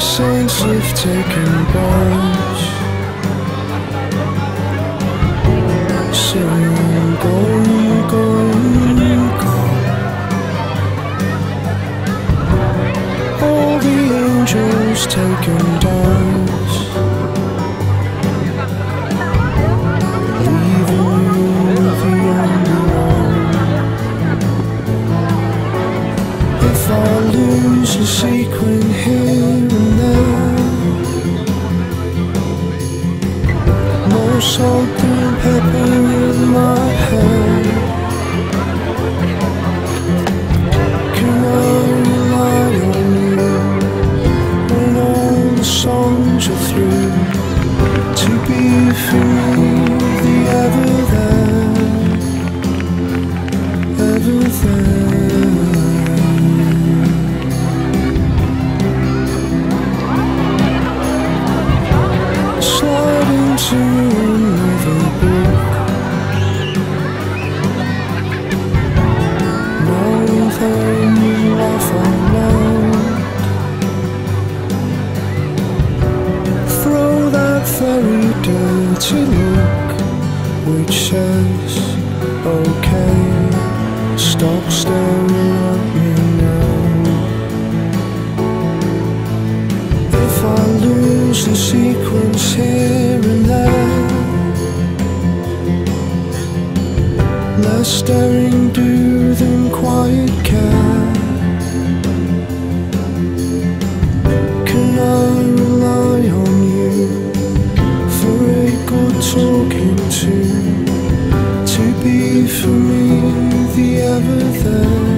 saints have taken bows. Saying, going, going, go. All the angels taken dives. Leaving the. If I lose a sequin here salt and in my head Can I rely on you when all the songs are through to be for me the ever there, ever there? slide Very dirty look which says, okay, stop staring at me now. If I lose the sequence here and there, less staring do than quiet care. other than